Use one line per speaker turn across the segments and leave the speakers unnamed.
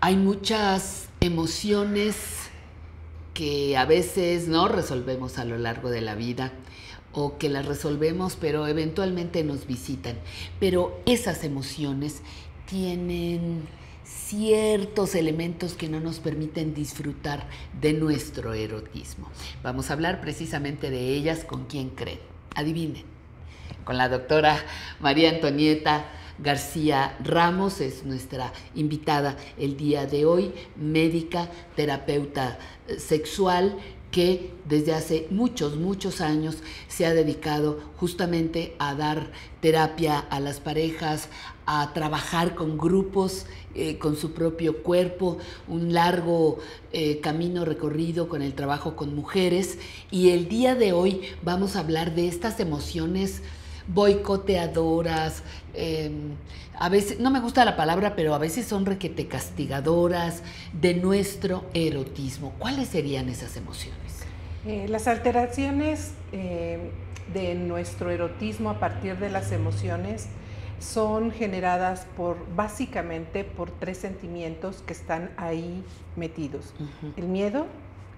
Hay muchas emociones que a veces no resolvemos a lo largo de la vida o que las resolvemos pero eventualmente nos visitan. Pero esas emociones tienen ciertos elementos que no nos permiten disfrutar de nuestro erotismo. Vamos a hablar precisamente de ellas con quién creen. Adivinen. Con la doctora María Antonieta García Ramos es nuestra invitada el día de hoy, médica, terapeuta eh, sexual, que desde hace muchos, muchos años se ha dedicado justamente a dar terapia a las parejas, a trabajar con grupos, eh, con su propio cuerpo, un largo eh, camino recorrido con el trabajo con mujeres. Y el día de hoy vamos a hablar de estas emociones boicoteadoras, em, a veces, no me gusta la palabra, pero a veces son requete castigadoras de nuestro erotismo. ¿Cuáles serían esas emociones?
Eh, las alteraciones eh, de nuestro erotismo a partir de las emociones son generadas por básicamente por tres sentimientos que están ahí metidos. El miedo,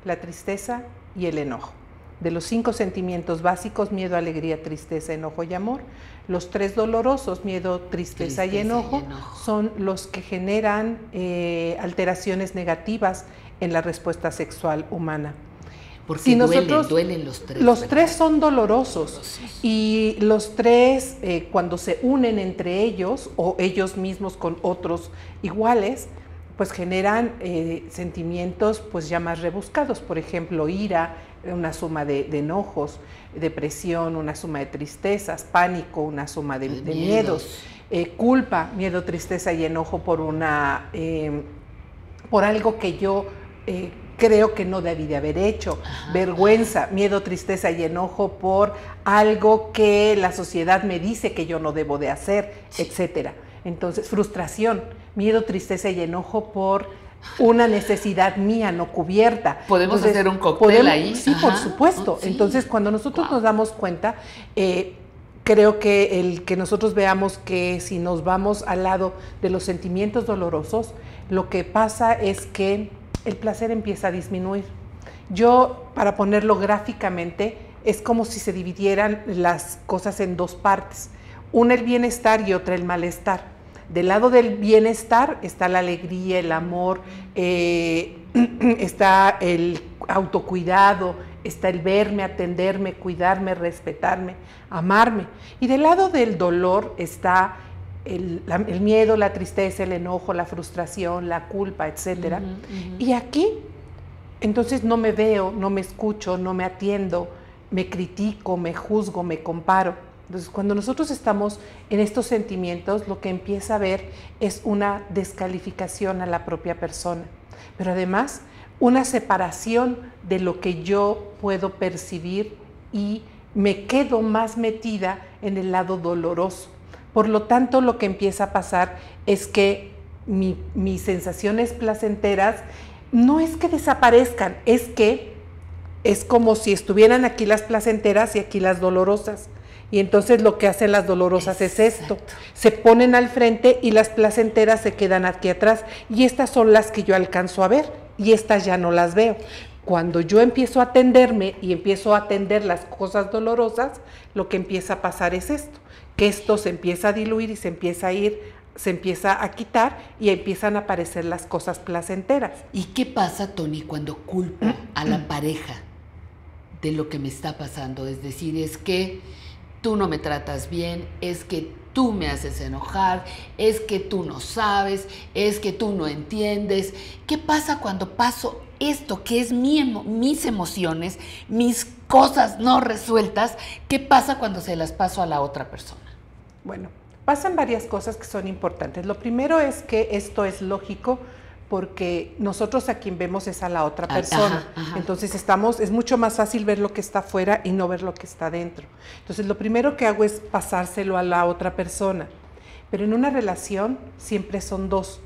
la tristeza y el enojo de los cinco sentimientos básicos, miedo, alegría, tristeza, enojo y amor, los tres dolorosos, miedo, tristeza, y, enojo, son los que generan eh, alteraciones negativas en la respuesta sexual humana.
Porque si nosotros, duelen, los tres.
Los tres son dolorosos, y los tres eh, cuando se unen entre ellos o ellos mismos con otros iguales, pues generan eh, sentimientos pues ya más rebuscados, por ejemplo, ira, una suma de, enojos, depresión, una suma de tristezas, pánico, una suma de, miedos, eh, culpa, miedo, tristeza y enojo por una em, por algo que yo eh, creo que no debí de haber hecho, vergüenza, miedo, tristeza y enojo por algo que la sociedad me dice que yo no debo de hacer, etcétera. Entonces, frustración, miedo, tristeza y enojo por una necesidad mía no cubierta.
¿Podemos hacer un cóctel ahí?
Sí, por supuesto. Entonces, cuando nosotros nos damos cuenta, eh, creo que el que nosotros veamos que si nos vamos al lado de los sentimientos dolorosos, lo que pasa es que el placer empieza a disminuir. Yo, para ponerlo gráficamente, es como si se dividieran las cosas en dos partes. Una el bienestar y otra el malestar. Del lado del bienestar está la alegría, el amor, eh, está el autocuidado, está el verme, atenderme, cuidarme, respetarme, amarme. Y del lado del dolor está el, miedo, la tristeza, el enojo, la frustración, la culpa, etc. Y aquí, entonces no me veo, no me escucho, no me atiendo, me critico, me juzgo, me comparo. Entonces, cuando nosotros estamos en estos sentimientos, lo que empieza a ver es una descalificación a la propia persona, pero además una separación de lo que yo puedo percibir y me quedo más metida en el lado doloroso. Por lo tanto, lo que empieza a pasar es que mis sensaciones placenteras no es que desaparezcan, es que es como si estuvieran aquí las placenteras y aquí las dolorosas. Y entonces lo que hacen las dolorosas es esto, se ponen al frente y las placenteras se quedan aquí atrás. Y estas son las que yo alcanzo a ver y estas ya no las veo. Cuando yo empiezo a atenderme y empiezo a atender las cosas dolorosas, lo que empieza a pasar es esto, que esto se empieza a diluir y se empieza a ir, se empieza a quitar y empiezan a aparecer las cosas placenteras.
¿Y qué pasa, Tony, cuando culpo a la pareja de lo que me está pasando? Es decir, es que tú no me tratas bien, es que tú me haces enojar, es que tú no sabes, es que tú no entiendes. ¿Qué pasa cuando paso esto que es mi, mis emociones, mis cosas no resueltas? ¿Qué pasa cuando se las paso a la otra persona?
Bueno, pasan varias cosas que son importantes. Lo primero es que esto es lógico porque nosotros a quien vemos es a la otra ah, persona. Entonces estamos, es mucho más fácil ver lo que está afuera y no ver lo que está dentro. Entonces lo primero que hago es pasárselo a la otra persona. Pero en una relación siempre son dos.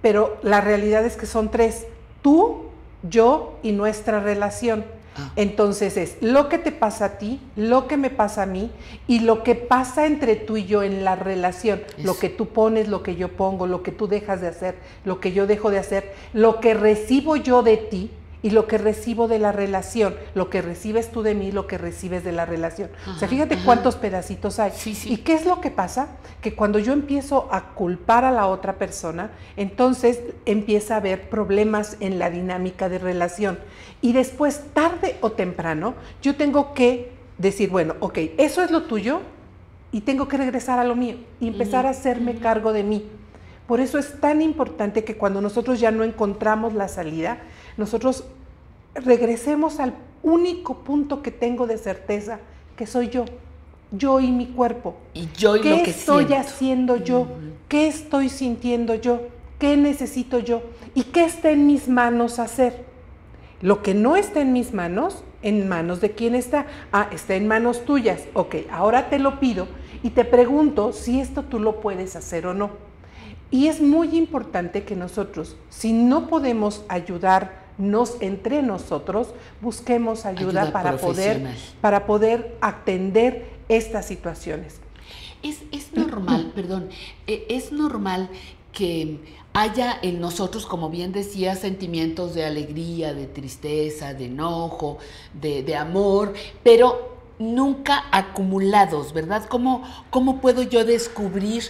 Pero la realidad es que son tres. Tú, yo y nuestra relación. Ah. Entonces es lo que te pasa a ti, lo que me pasa a mí y lo que pasa entre tú y yo en la relación. Lo que tú pones, lo que yo pongo, lo que tú dejas de hacer, lo que yo dejo de hacer, lo que recibo yo de ti y lo que recibo de la relación, lo que recibes tú de mí, lo que recibes de la relación. o sea, fíjate cuántos pedacitos hay. ¿Y qué es lo que pasa? Que cuando yo empiezo a culpar a la otra persona, entonces empieza a haber problemas en la dinámica de relación. Y después, tarde o temprano, yo tengo que decir, bueno, ok, eso es lo tuyo y tengo que regresar a lo mío y empezar a hacerme cargo de mí. Por eso es tan importante que cuando nosotros ya no encontramos la salida, nosotros regresemos al único punto que tengo de certeza, que soy yo, yo y mi cuerpo.
Y yo y
¿Qué
lo que
estoy haciendo yo? ¿Qué estoy sintiendo yo? ¿Qué necesito yo? ¿Y qué está en mis manos hacer? Lo que no está en mis manos, ¿en manos de quién está? Ah, está en manos tuyas. Ok, ahora te lo pido y te pregunto si esto tú lo puedes hacer o no. Y es muy importante que nosotros, si no podemos ayudar nos, entre nosotros busquemos ayuda, para, poder, para poder atender estas situaciones.
Es, normal, perdón, e, es normal que haya en nosotros, como bien decía, sentimientos de alegría, de tristeza, de enojo, de, amor, pero nunca acumulados, ¿verdad? ¿Cómo, ¿Cómo puedo yo descubrir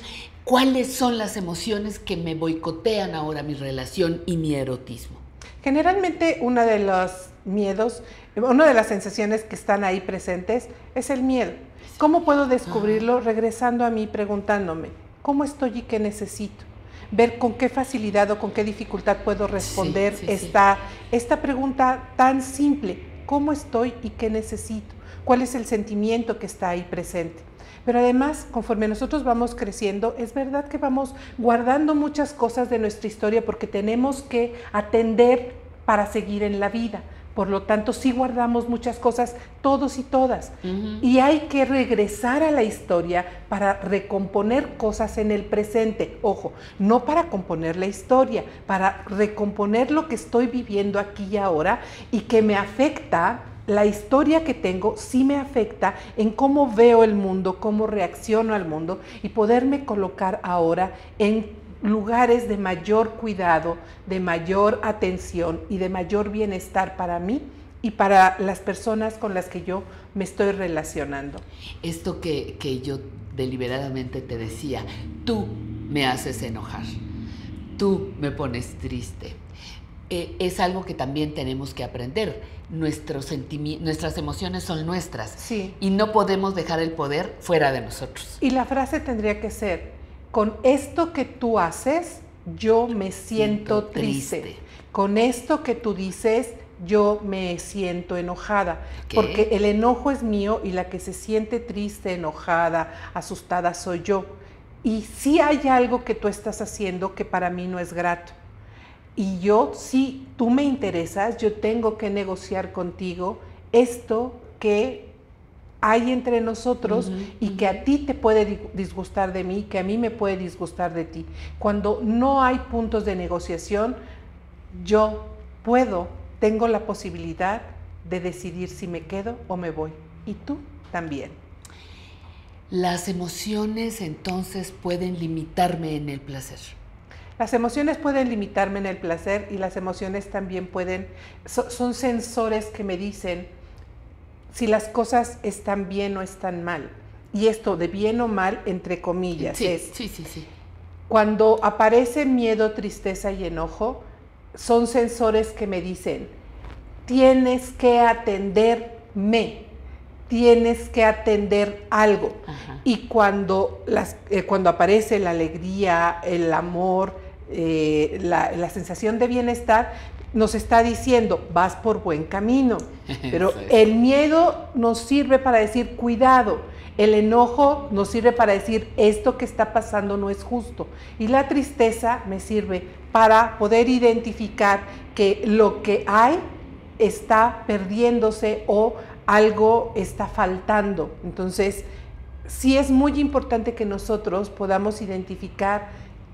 cuáles son las emociones que me boicotean ahora mi relación y mi erotismo?
Generalmente uno de los miedos, una de las sensaciones que están ahí presentes es el miedo. ¿Cómo puedo descubrirlo? Ah. Regresando a mí, preguntándome, ¿cómo estoy y qué necesito? Ver con qué facilidad o con qué dificultad puedo responder esta, esta pregunta tan simple. ¿Cómo estoy y qué necesito? ¿Cuál es el sentimiento que está ahí presente? Pero además, conforme nosotros vamos creciendo, es verdad que vamos guardando muchas cosas de nuestra historia porque tenemos que atender para seguir en la vida. Por lo tanto, sí guardamos muchas cosas, todos y todas. Y hay que regresar a la historia para recomponer cosas en el presente. Ojo, no para componer la historia, para recomponer lo que estoy viviendo aquí y ahora y que me afecta la historia que tengo sí me afecta en cómo veo el mundo, cómo reacciono al mundo y poderme colocar ahora en lugares de mayor cuidado, de mayor atención y de mayor bienestar para mí y para las personas con las que yo me estoy relacionando.
Esto que, que yo deliberadamente te decía, tú me haces enojar, tú me pones triste, eh, es algo que también tenemos que aprender. Nuestros nuestras emociones son nuestras
sí.
y no podemos dejar el poder fuera de nosotros.
Y la frase tendría que ser, con esto que tú haces, yo me siento, triste. Con esto que tú dices, yo me siento enojada, porque el enojo es mío y la que se siente triste, enojada, asustada soy yo. Y si hay algo que tú estás haciendo que para mí no es grato. Y yo, si tú me interesas, yo tengo que negociar contigo esto que hay entre nosotros y que a ti te puede disgustar de mí, que a mí me puede disgustar de ti. Cuando no hay puntos de negociación, yo puedo, tengo la posibilidad de decidir si me quedo o me voy. Y tú también.
Las emociones entonces pueden limitarme en el placer.
Las emociones pueden limitarme en el placer y las emociones también pueden, son sensores que me dicen si las cosas están bien o están mal. Y esto de bien o mal, entre comillas,
sí,
es...
Sí, sí, sí.
Cuando aparece miedo, tristeza y enojo, son sensores que me dicen, tienes que atenderme, tienes que atender algo. Y cuando, las, eh, cuando aparece la alegría, el amor, eh, la, sensación de bienestar, nos está diciendo, vas por buen camino. Pero el miedo nos sirve para decir, cuidado. El enojo nos sirve para decir, esto que está pasando no es justo. Y la tristeza me sirve para poder identificar que lo que hay está perdiéndose o algo está faltando. Entonces, sí es muy importante que nosotros podamos identificar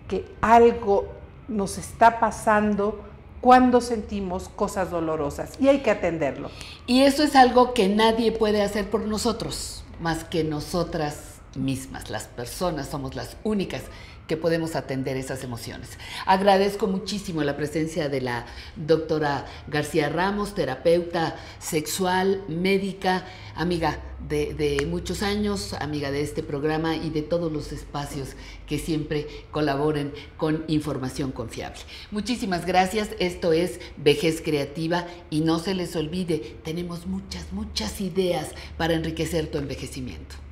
que algo nos está pasando cuando sentimos cosas dolorosas y hay que atenderlo.
Y eso es algo que nadie puede hacer por nosotros, más que nosotras mismas. Las personas somos las únicas que podemos atender esas emociones. Agradezco muchísimo la presencia de la doctora García Ramos, terapeuta sexual, médica, amiga de, muchos años, amiga de este programa y de todos los espacios que siempre colaboren con información confiable. Muchísimas gracias. Esto es Vejez Creativa y no se les olvide, tenemos muchas, muchas ideas para enriquecer tu envejecimiento.